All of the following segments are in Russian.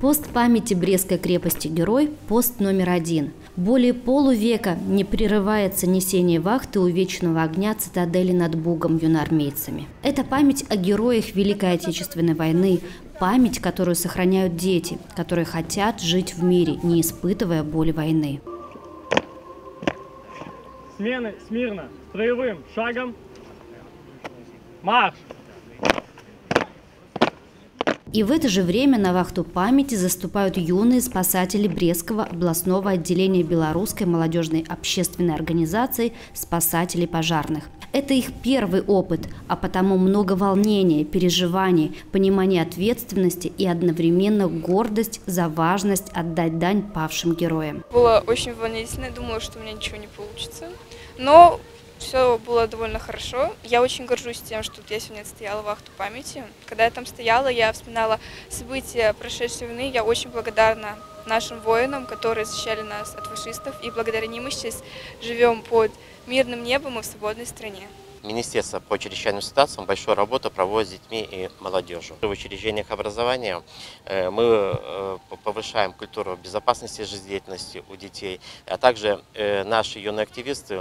Пост памяти Брестской крепости «Герой» – пост номер один. Более полувека не прерывается несение вахты у вечного огня цитадели над Бугом юноармейцами. Это память о героях Великой Отечественной войны, память, которую сохраняют дети, которые хотят жить в мире, не испытывая боли войны. Смены смирно, строевым шагом. Марш! И в это же время на вахту памяти заступают юные спасатели Брестского областного отделения Белорусской молодежной общественной организации «Спасатели пожарных». Это их первый опыт, а потому много волнения, переживаний, понимания ответственности и одновременно гордость за важность отдать дань павшим героям. Было очень волнительно, думала, что у меня ничего не получится. Но все было довольно хорошо. Я очень горжусь тем, что я сегодня стояла в вахту памяти. Когда я там стояла, я вспоминала события прошедшей войны. Я очень благодарна нашим воинам, которые защищали нас от фашистов. И благодаря ним мы сейчас живем под мирным небом и в свободной стране. Министерство по чрезвычайным ситуациям большую работу проводит с детьми и молодежью. В учреждениях образования э, мы э, повышаем культуру безопасности жизнедеятельности у детей, а также э, наши юные активисты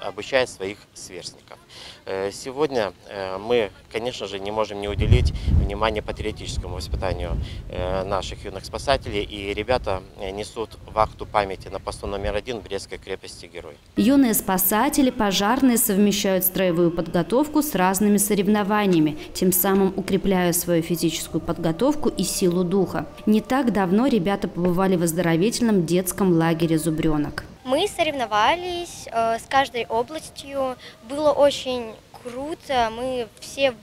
обучая своих сверстников. Э, сегодня э, мы, конечно же, не можем не уделить внимание патриотическому воспитанию э, наших юных спасателей, и ребята несут вахту памяти на посту номер один Брестской крепости Герой. Юные спасатели, пожарные совмещают строевую подготовку с разными соревнованиями, тем самым укрепляя свою физическую подготовку и силу духа. Не так давно ребята побывали в оздоровительном детском лагере «Зубренок». Мы соревновались э, с каждой областью. Было очень круто. Мы все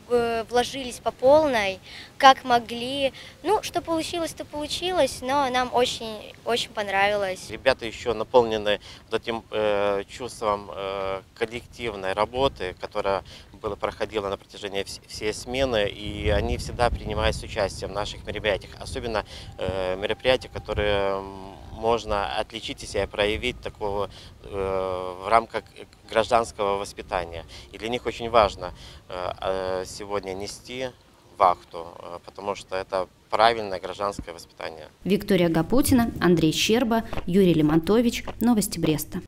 вложились по полной, как могли. Ну, что получилось, то получилось, но нам очень, очень понравилось. Ребята еще наполнены вот этим э, чувством э, коллективной работы, которая было, проходила на протяжении всей смены, и они всегда принимают участие в наших мероприятиях, особенно э, мероприятия, которые можно отличить себя и проявить такого э, в рамках гражданского воспитания. И для них очень важно э, сегодня нести вахту, э, потому что это правильное гражданское воспитание. Виктория Гапутина, Андрей Щерба, Юрий Лемонтович. Новости Бреста.